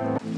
you